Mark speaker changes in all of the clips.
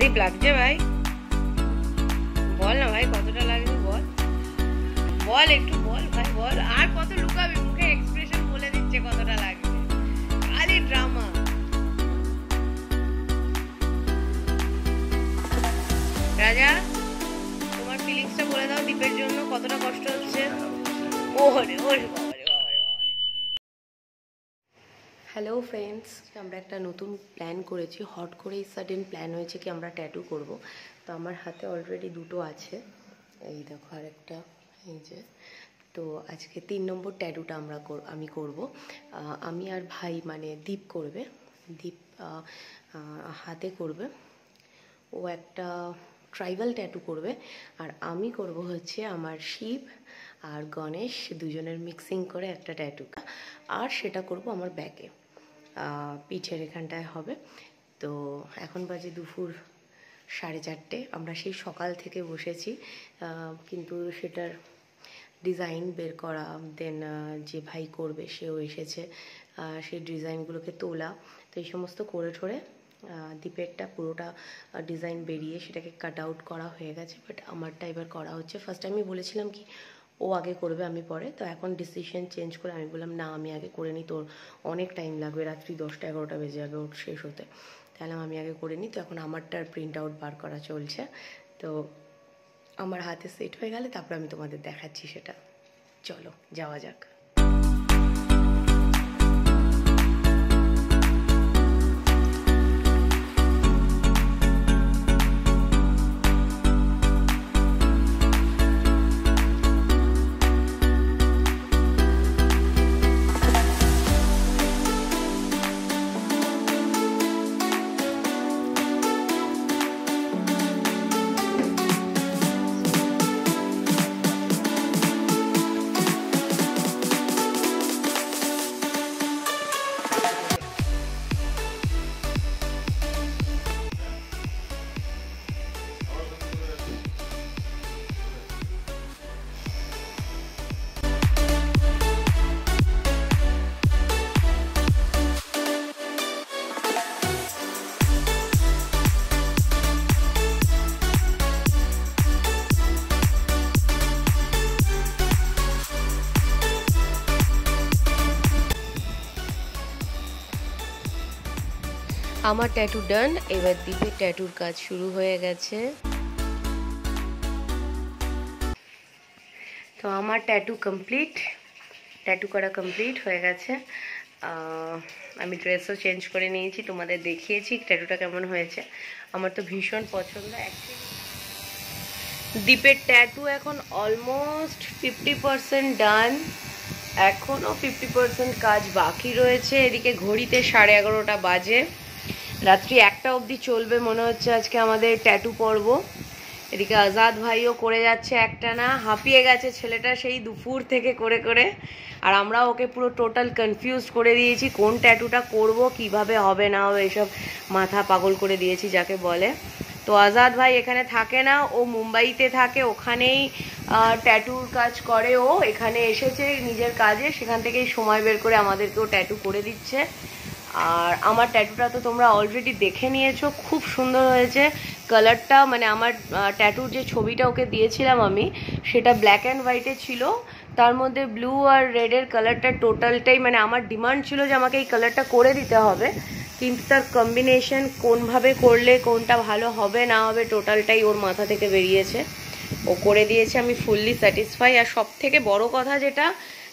Speaker 1: দীপ লাগছে ভাই। বল না ভাই কতটা লাগবে বল। বল একটু বল ভাই বল। আর কত লুকাবি মুখে এক্সপ্রেশন বলে দিচ্ছে কতটা লাগবে। খালি ড্রামা রাজা তোমার ফিলিংসটা বলে দাও দীপের জন্য কতটা কষ্ট হচ্ছে। ওরে ওরে হ্যালো ফ্রেন্ডস আমরা একটা নতুন প্ল্যান করেছি। হট করেই সাডেন প্ল্যান হয়েছে কি আমরা ট্যাটু করব। তো আমার হাতে অলরেডি দুটো আছে। এই দেখো আর একটা এই যে। তো আজকে তিন নম্বর ট্যাটুটা আমরা আমি করব। আমি আর ভাই মানে দীপ করবে। দীপ হাতে করবে। ও একটা ট্রাইবাল ট্যাটু করবে। আর আমি করব হচ্ছে আমার শিব আর গণেশ দুজনের মিক্সিং করে একটা ট্যাটু আর সেটা করব আমার ব্যাকে পিঠের এখানটায় হবে। তো এখন বাজে দুপুর সাড়ে চারটে। আমরা সেই সকাল থেকে বসেছি কিন্তু সেটার ডিজাইন বের করা, দেন যে ভাই করবে সেও এসেছে। সেই ডিজাইনগুলোকে তোলা। তো এই সমস্ত করে ঠোরে দ্বীপেরটা পুরোটা ডিজাইন বেরিয়ে সেটাকে কাট আউট করা হয়ে গেছে। বাট আমারটা এবার করা হচ্ছে। ফার্স্ট আমি বলেছিলাম কি ও আগে করবে, আমি পরে। তো এখন ডিসিশন চেঞ্জ করে আমি বললাম, না, আমি আগে করে নিই তোর অনেক টাইম লাগবে। রাত্রি দশটা এগারোটা বেজে যাবে, ওর শেষ হতে। তাহলে আমি আগে করে নিই তো এখন আমারটার প্রিন্ট আউট বার করা চলছে। তো আমার হাতে সেট হয়ে গেলে, তারপর আমি তোমাদের দেখাচ্ছি সেটা। চলো, যাওয়া যাক। আমার ট্যাটু ডান এবার দ্বীপের ট্যাটুর কাজ শুরু হয়ে গেছে। তো আমার ট্যাটু কমপ্লিট ট্যাটু করা কমপ্লিট হয়ে গেছে। আমি ড্রেসও চেঞ্জ করে নিয়েছি, তোমাদের দেখিয়েছি ট্যাটুটা কেমন হয়েছে। আমার তো ভীষণ পছন্দ দ্বীপের ট্যাটু এখন অলমোস্ট ফিফটি পার্সেন্ট ডান এখনও ফিফটি পার্সেন্ট কাজ বাকি রয়েছে, এদিকে ঘড়িতে সাড়ে এগারোটা বাজে। রাত্রি একটা অবধি চলবে, মনে হচ্ছে আজকে আমাদের ট্যাটু পর্ব। এদিকে আজাদ ভাইও করে যাচ্ছে একটা না হাঁপিয়ে গেছে ছেলেটা সেই দুপুর থেকে করে করে। আর আমরা ওকে পুরো টোটাল কনফিউজ করে দিয়েছি, কোন ট্যাটুটা করব, কীভাবে হবে না হবে এসব মাথা পাগল করে দিয়েছি যাকে বলে। তো আজাদ ভাই এখানে থাকে না, ও মুম্বাইতে থাকে, ওখানেই ট্যাটুর কাজ করে ও। এখানে এসেছে নিজের কাজে, সেখান থেকেই সময় বের করে আমাদেরকেও ট্যাটু করে দিচ্ছে। আর আমার ট্যাটুটা তো তোমরা অলরেডি দেখে নিয়েছো, খুব সুন্দর হয়েছে। কালারটা মানে আমার ট্যাটুর যে ছবিটা ওকে দিয়েছিলাম আমি, সেটা ব্ল্যাক অ্যান্ড হোয়াইটে ছিল। তার মধ্যে ব্লু আর রেডের কালারটা টোটালটাই মানে আমার ডিমান্ড ছিল যে আমাকে এই কালারটা করে দিতে হবে। কিন্তু তার কম্বিনেশন কোনভাবে করলে কোনটা ভালো হবে, না হবে টোটালটাই ওর মাথা থেকে বেরিয়েছে। ও করে দিয়েছে, আমি ফুললি স্যাটিসফাই আর সব থেকে বড় কথা যেটা,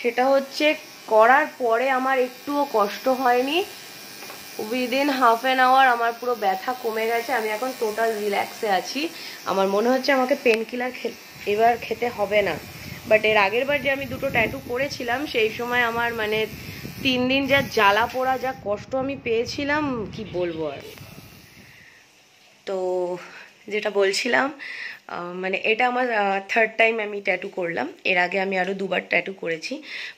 Speaker 1: সেটা হচ্ছে, করার পরে আমার একটুও কষ্ট হয়নি। উইদিন হাফ অ্যান আওয়ার আমার পুরো ব্যথা কমে গেছে, আমি এখন টোটাল রিল্যাক্সে আছি। আমার মনে হচ্ছে আমাকে পেন কিলার এবার খেতে হবে না। বাট এর আগের বার যে আমি দুটো ট্যাটু করেছিলাম, সেই সময় আমার মানে তিন দিন যা জ্বালা পোড়া, যা কষ্ট আমি পেয়েছিলাম, কি বলব আর। তো যেটা বলছিলাম মানে এটা আমার থার্ড টাইম আমি ট্যাটু করলাম। এর আগে আমি আরও দুবার ট্যাটু করেছি।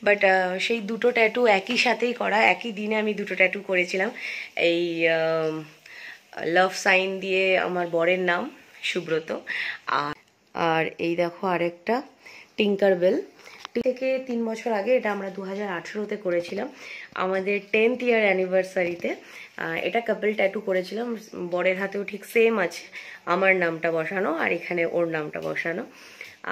Speaker 1: বাট সেই দুটো ট্যাটু একই সাথেই করা, একই দিনে আমি দুটো ট্যাটু করেছিলাম। এই লাভ সাইন দিয়ে আমার বরের নাম, সুব্রত। আর আর এই দেখো আরেকটা টিঙ্কার বেল থেকে তিন বছর আগে এটা আমরা দু হাজার আঠেরোতে করেছিলাম, আমাদের টেন্থ ইয়ার অ্যানিভার্সারিতে এটা কাপল ট্যাটু করেছিলাম, বরের হাতেও ঠিক সেম আছে, আমার নামটা বসানো আর এখানে ওর নামটা বসানো।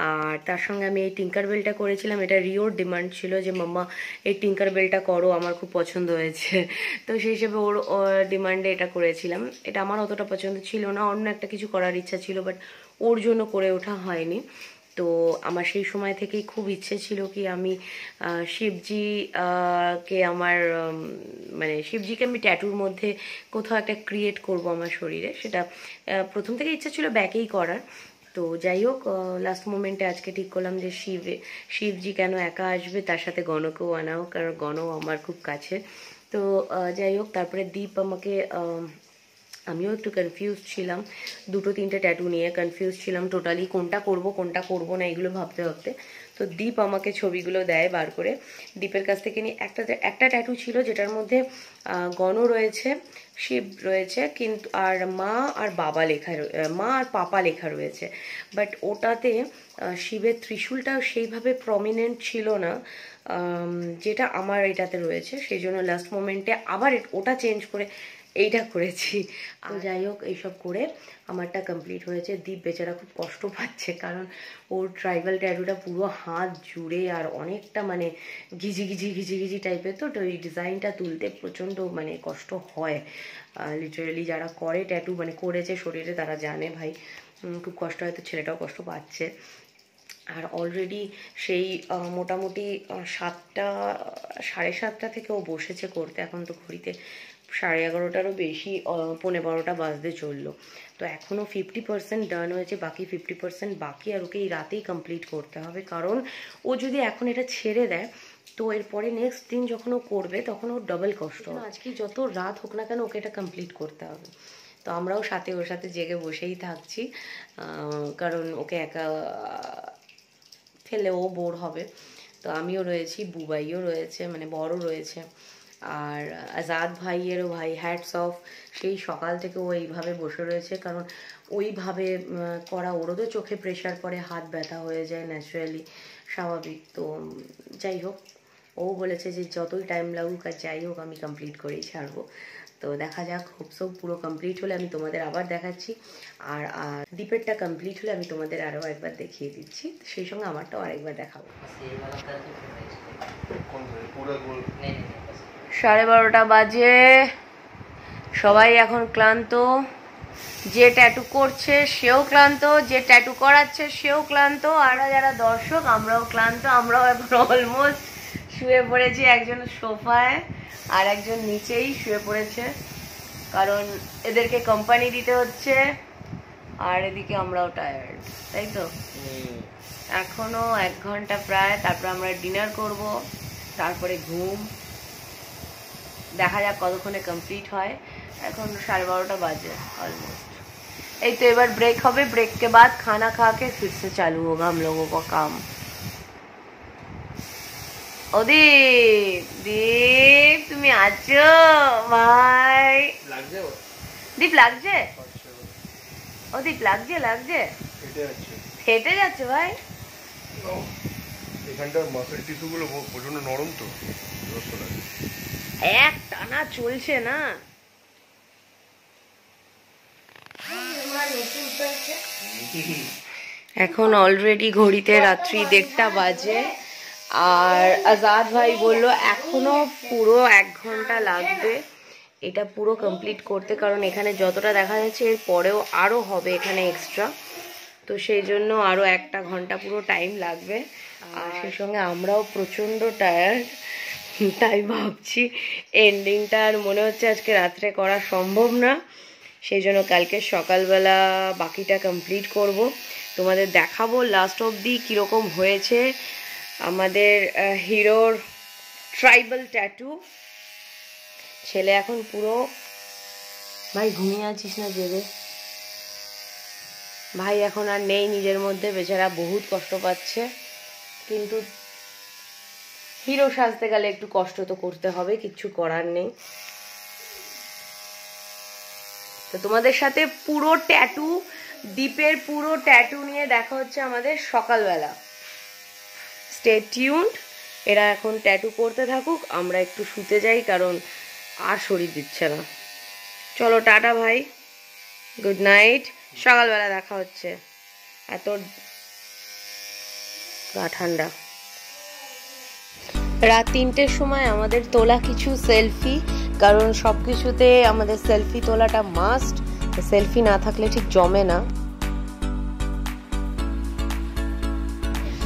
Speaker 1: আর তার সঙ্গে আমি এই টিঙ্কার বেলটা করেছিলাম, এটা রিওর ডিমান্ড ছিল যে, মাম্মা, এই টিঙ্কার বেলটা করো, আমার খুব পছন্দ হয়েছে। তো সেই হিসেবে ওর ডিমান্ডে এটা করেছিলাম। এটা আমার অতটা পছন্দ ছিল না, অন্য একটা কিছু করার ইচ্ছা ছিল বাট ওর জন্য করে ওঠা হয়নি। তো আমার সেই সময় থেকেই খুব ইচ্ছে ছিল কি আমি শিবজি কে আমার মানে শিবজিকে আমি ট্যাটুর মধ্যে কোথাও একটা ক্রিয়েট করব আমার শরীরে। সেটা প্রথম থেকে ইচ্ছা ছিল ব্যাকেই করার। তো যাই হোক লাস্ট মোমেন্টে আজকে ঠিক করলাম যে শিব, শিবজি কেন একা আসবে তার সাথে গণকেও আনা হোক, কারণ গণও আমার খুব কাছে। তো যাই হোক, তারপরে দীপ আমাকে আমিও একটু কনফিউজ ছিলাম। দুটো, তিনটে ট্যাটু নিয়ে কনফিউজ ছিলাম টোটালি কোনটা করব কোনটা করব না, এগুলো ভাবতে ভাবতে। তো দীপ আমাকে ছবিগুলো দেয় বার করে। দীপের কাছ থেকে নিয়ে একটা একটা ট্যাটু ছিল যেটার মধ্যে গণ রয়েছে, শিব রয়েছে, কিন্তু, আর মা আর বাবা লেখা মা আর পাপা লেখা রয়েছে। বাট ওটাতে শিবের ত্রিশূলটাও সেইভাবে প্রমিনেন্ট ছিল না যেটা আমার এটাতে রয়েছে। সেই জন্য লাস্ট মোমেন্টে আবার ওটা চেঞ্জ করে এইটা করেছি। তো যাই হোক এইসব করে আমারটা কমপ্লিট হয়েছে। দীপ বেচারা খুব কষ্ট পাচ্ছে কারণ ওর ট্রাইবাল ট্যাটুটা পুরো হাত জুড়ে আর অনেকটা মানে ঘিজি ঘিজি ঘিজি ঘিজি টাইপের তো ওই ডিজাইনটা তুলতে প্রচণ্ড মানে কষ্ট হয়। লিটারেলি যারা করে ট্যাটু মানে করেছে শরীরে তারা জানে ভাই। খুব কষ্ট হয় তো ছেলেটাও কষ্ট পাচ্ছে। আর অলরেডি সেই মোটামুটি সাতটা সাড়ে সাতটা থেকে ও বসেছে করতে। এখন তো ঘড়িতে সাড়ে এগারোটারও বেশি পৌনে বারোটা বাজতে চলল। তো এখনও ফিফটি পার্সেন্ট ডান হয়েছে, বাকি ফিফটি পার্সেন্ট বাকি, আর ওকে এই রাতেই কমপ্লিট করতে হবে। কারণ ও যদি এখন এটা ছেড়ে দেয়, তো এরপরে নেক্সট দিন যখন ও করবে, তখন ওর ডবল কষ্ট আজকে যত রাত হোক না কেন ওকে এটা কমপ্লিট করতে হবে। তো আমরাও সাথে ওর সাথে জেগে বসেই থাকছি কারণ ওকে একা ফেলে ও বোর হবে। তো আমিও রয়েছি, বুবাইও রয়েছে মানে বড় রয়েছে। আর আজাদ ভাইয়েরও ভাই হ্যাটস অফ সেই সকাল থেকে ও এইভাবে বসে রয়েছে কারণ ওইভাবে করা ওরও তো চোখে প্রেশার পরে হাত ব্যথা হয়ে যায় ন্যাচারালি স্বাভাবিক। তো যাই হোক ও বলেছে যে যতই টাইম লাগুক আর যাই হোক আমি কমপ্লিট করেই ছাড়বো। তো দেখা যাক হোপসো পুরো কমপ্লিট হলে আমি তোমাদের আবার দেখাচ্ছি। আর দ্বীপেরটা কমপ্লিট হলে আমি তোমাদের আরও একবার দেখিয়ে দিচ্ছি। সেই সঙ্গে আমারটাও আরেকবার দেখাবো। সাড়ে বারোটা বাজে। সবাই এখন ক্লান্ত। যে ট্যাটু করছে সেও ক্লান্ত। যে ট্যাটু করাচ্ছে সেও ক্লান্ত। আর যারা দর্শক আমরাও ক্লান্ত। আমরাও এখন অলমোস্ট শুয়ে পড়েছি একজন সোফায় আর একজন নিচেই শুয়ে পড়েছে। কারণ এদেরকে কোম্পানি দিতে হচ্ছে আর এদিকে আমরাও টায়ার্ড তাই তো? এখনও এক ঘণ্টা প্রায় তারপর আমরা ডিনার করব তারপরে ঘুম। দেখা যাক কতক্ষণে কমপ্লিট হয় এখন সাড়ে বারোটা বাজে ऑलमोस्ट এই তো এবার ব্রেক হবে ब्रेक के बाद खाना खा के फिर से चालू होगा हम लोगों का काम ও দীপ দীপ তুমি আছো ভাই দীপ লাগছে ও দীপ লাগছে লাগছে ফেটে যাচ্ছে ভাই
Speaker 2: এখানটার মাসেল টিস্যুগুলো প্রচন্ড নরম তো
Speaker 1: এক টানা চলছে না। এখন অলরেডি ঘড়িতে রাত্রি দেড়টা বাজে। আর আজাদ ভাই বলল, এখনও পুরো এক ঘণ্টা লাগবে। এটা পুরো কমপ্লিট করতে, কারণ এখানে যতটা দেখা যাচ্ছে, এর পরেও আরও হবে এখানে এক্সট্রা তো সেই জন্য আরও একটা ঘণ্টা পুরো টাইম লাগবে। আর সেই সঙ্গে আমরাও প্রচণ্ড টায়ার্ড তাই ভাবছি এন্ডিংটা আর মনে হচ্ছে আজকে রাত্রে করা সম্ভব না। সেই জন্য কালকে সকালবেলা বাকিটা কমপ্লিট করব। তোমাদের দেখাবো লাস্ট অবধি কীরকম হয়েছে আমাদের হিরোর ট্রাইবাল ট্যাটু ছেলে এখন পুরো ভাই ঘুমিয়ে আছিস না জেগে? ভাই এখন আর নেই নিজের মধ্যে বেচারা বহুত কষ্ট পাচ্ছে। কিন্তু হিরো সাজতে গেলে একটু কষ্ট তো করতে হবে কিচ্ছু করার নেই। তো তোমাদের সাথে পুরো ট্যাটু দ্বীপের পুরো ট্যাটু নিয়ে দেখা হচ্ছে আমাদের সকালবেলা। স্টে টিউনড এরা এখন ট্যাটু করতে থাকুক, আমরা একটু শুতে যাই, কারণ আর শরীর দিচ্ছে না। চলো, টাটা ভাই। গুড নাইট সকালবেলা দেখা হচ্ছে। এত গা ঠান্ডা। রাত তিনটের সময় আমাদের তোলা কিছু সেলফি কারণ সব কিছুতে আমাদের সেলফি তোলাটা মাস্ট সেলফি না থাকলে ঠিক জমে না।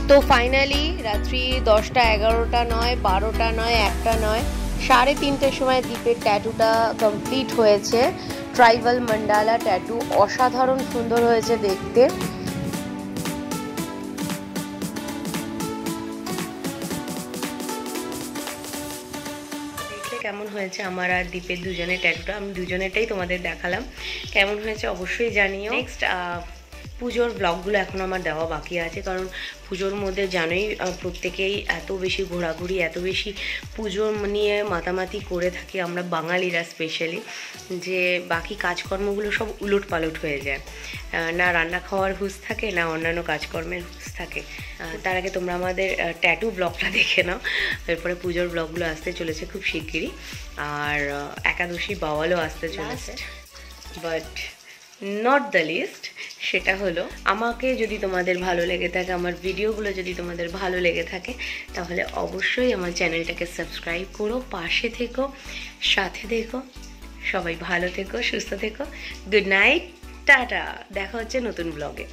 Speaker 1: তো ফাইনালি রাত্রি দশটা, এগারোটা নয়, বারোটা নয়, একটা নয়, সাড়ে তিনটের সময় দ্বীপের ট্যাটুটা কমপ্লিট হয়েছে। ট্রাইবাল মান্ডালা ট্যাটু অসাধারণ সুন্দর হয়েছে দেখতে। হয়েছে আমার আর দ্বীপের দুজনের ট্যাটুটা আমি দুজনেরটাই তোমাদের দেখালাম। কেমন হয়েছে অবশ্যই জানিও। নেক্সট পুজোর ব্লগগুলো এখন আমার দেওয়া বাকি আছে কারণ পুজোর মধ্যে জানোই প্রত্যেকেই এত বেশি ঘোরাঘুরি এত বেশি পুজো নিয়ে মাতামাতি করে থাকি আমরা বাঙালিরা স্পেশালি যে বাকি কাজকর্মগুলো সব উলট পালট হয়ে যায়। না রান্না খাওয়ার হুঁশ থাকে না অন্যান্য কাজকর্মের হুঁশ থাকে। তার আগে তোমরা আমাদের ট্যাটু ব্লগটা দেখে নাও। এরপরে পুজোর ব্লগগুলো আসতে চলেছে খুব শিগগিরই। আর একাদশী বাওয়ালও আসতে চলেছে। বাট নট দ্য লিস্ট সেটা হলো আমাকে যদি তোমাদের ভালো লেগে থাকে, আমার ভিডিওগুলো যদি তোমাদের ভালো লেগে থাকে, তাহলে অবশ্যই আমার চ্যানেলটাকে সাবস্ক্রাইব করো, পাশে থেকো, সাথে থেকো, সবাই ভালো থেকো, সুস্থ থেকো গুড নাইট টাটা, দেখা হচ্ছে নতুন ব্লগে